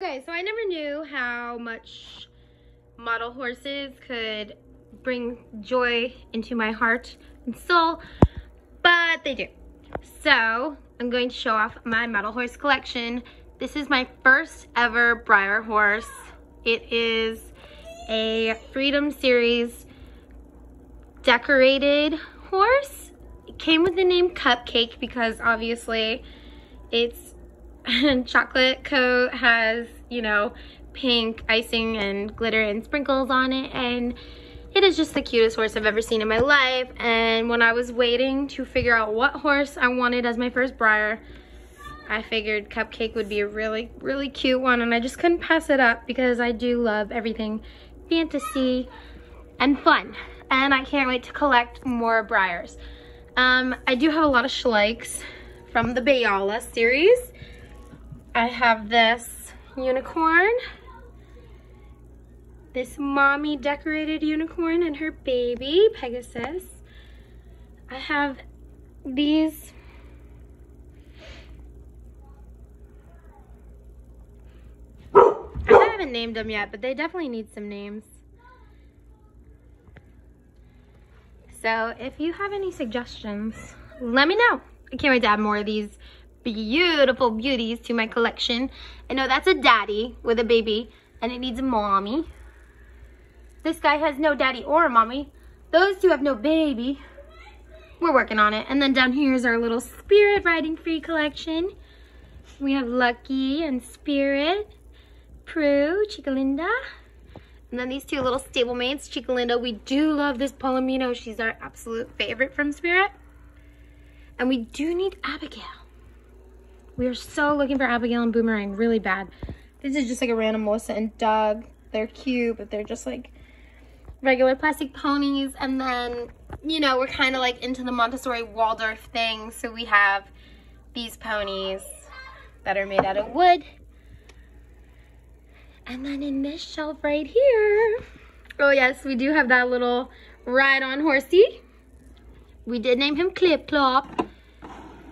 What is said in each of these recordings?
Okay, so I never knew how much model horses could bring joy into my heart and soul, but they do. So I'm going to show off my model horse collection. This is my first ever Breyer horse. It is a Freedom Series decorated horse. It came with the name Cupcake because obviously it's chocolate coat has, you know, pink icing and glitter and sprinkles on it and it is just the cutest horse I've ever seen in my life. And when I was waiting to figure out what horse I wanted as my first Breyer, I figured Cupcake would be a really really cute one and I just couldn't pass it up because I do love everything fantasy and fun. And I can't wait to collect more Breyers. Um, I do have a lot of Schleichs from the Bayala series I have this unicorn, this mommy decorated unicorn and her baby, Pegasus. I have these I haven't named them yet, but they definitely need some names. So if you have any suggestions, let me know. I can't wait to add more of these beautiful beauties to my collection. I know that's a daddy with a baby and it needs a mommy. This guy has no daddy or a mommy. Those two have no baby. We're working on it. And then down here is our little Spirit Riding Free collection. We have Lucky and Spirit, Pru, Chicalinda. And then these two little stablemates, Chica Linda. We do love this Palomino. She's our absolute favorite from Spirit. And we do need Abigail. We are so looking for Abigail and Boomerang really bad. This is just like a random Melissa and Doug. They're cute, but they're just like regular plastic ponies. And then, you know, we're kind of like into the Montessori Waldorf thing. So we have these ponies that are made out of wood. And then in this shelf right here, oh yes, we do have that little ride-on horsey. We did name him Clip Clop.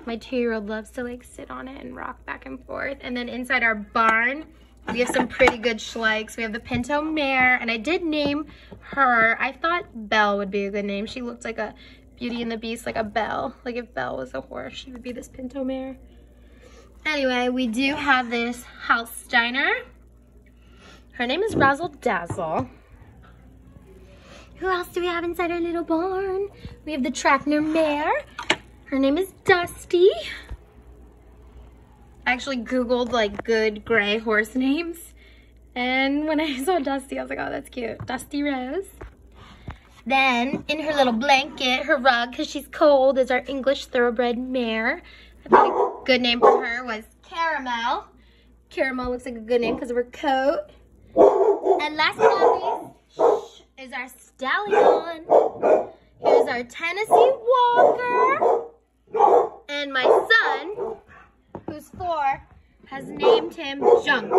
My two-year-old loves to like sit on it and rock back and forth. And then inside our barn, we have some pretty good Schleichs. We have the Pinto Mare, and I did name her. I thought Belle would be a good name. She looked like a Beauty and the Beast, like a Belle. Like if Belle was a horse, she would be this Pinto Mare. Anyway, we do have this Holsteiner. Her name is Razzle Dazzle. Who else do we have inside our little barn? We have the Trakehner Mare. Her name is Dusty. I actually Googled like good gray horse names. And when I saw Dusty, I was like, oh, that's cute. Dusty Rose. Then in her little blanket, her rug, because she's cold, is our English thoroughbred mare. I thought a good name for her was Caramel. Caramel looks like a good name because of her coat. And last but not least is our stallion. Here's our Tennessee Walker. And my son, who's four, has named him Junk.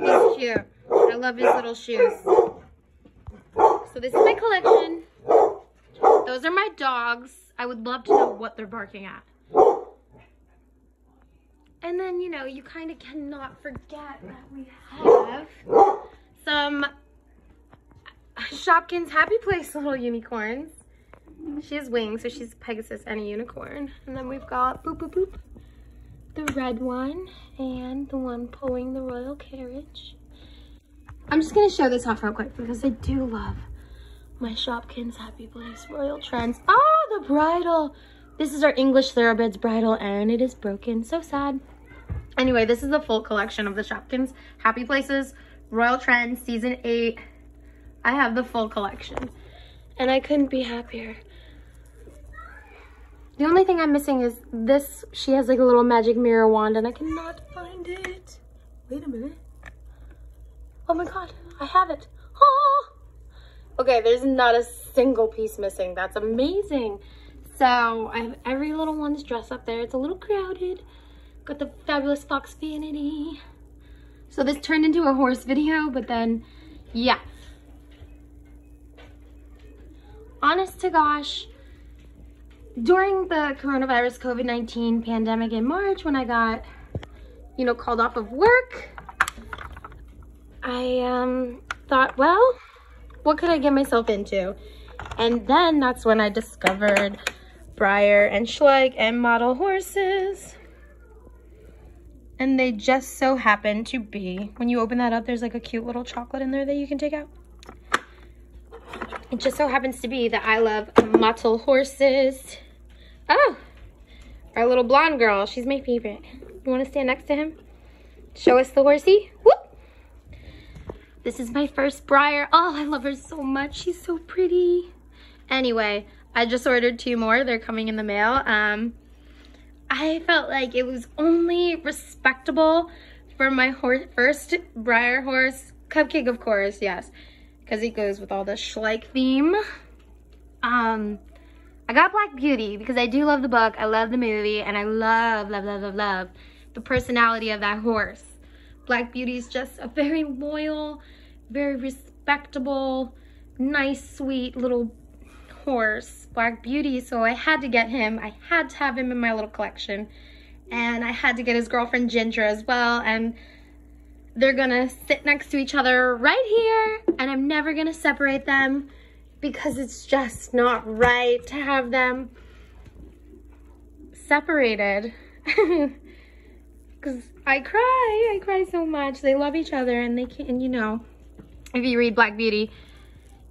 He's cute. I love his little shoes. So this is my collection. Those are my dogs. I would love to know what they're barking at. And then, you know, you kind of cannot forget that we have some Shopkins Happy Place little unicorns. She has wings, so she's Pegasus and a unicorn. And then we've got boop boop boop, the red one, and the one pulling the royal carriage. I'm just gonna show this off real quick because I do love my Shopkins Happy Place Royal Trends. Oh, the bridle. This is our English Thoroughbreds bridle and it is broken. So sad. Anyway, this is the full collection of the Shopkins Happy Places Royal Trends Season 8. I have the full collection and I couldn't be happier. The only thing I'm missing is this. She has like a little magic mirror wand and I cannot find it. Wait a minute. Oh my God, I have it. Oh! Okay, there's not a single piece missing. That's amazing. So I have every little one's dress up there. It's a little crowded. Got the fabulous Fox Vanity. So this turned into a horse video, but then, yeah. Honest to gosh, during the coronavirus COVID-19 pandemic in March when I got you know, called off of work, I um, thought, well, what could I get myself into? And then that's when I discovered Breyer and Schleich and model horses. And they just so happen to be, when you open that up, there's like a cute little chocolate in there that you can take out. It just so happens to be that I love model horses. Oh, our little blonde girl, she's my favorite. You wanna stand next to him? Show us the horsey. Whoop! This is my first Breyer. Oh, I love her so much. She's so pretty. Anyway, I just ordered two more. They're coming in the mail. Um, I felt like it was only respectable for my horse, first Breyer horse, Cupcake, of course, yes, because it goes with all the Schleich theme. Um, I got Black Beauty because I do love the book, I love the movie, and I love, love, love, love, love the personality of that horse. Black Beauty is just a very loyal, very respectable, nice, sweet little horse, Black Beauty, so I had to get him. I had to have him in my little collection. And I had to get his girlfriend Ginger as well. And they're gonna sit next to each other right here. And I'm never gonna separate them because it's just not right to have them separated. Because I cry, I cry so much. They love each other and they can't. you know, if you read Black Beauty,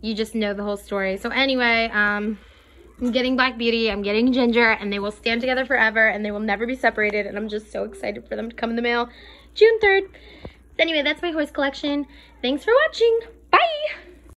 you just know the whole story. So anyway, um, I'm getting Black Beauty, I'm getting Ginger, and they will stand together forever, and they will never be separated, and I'm just so excited for them to come in the mail June 3rd. So anyway, that's my horse collection. Thanks for watching. Bye!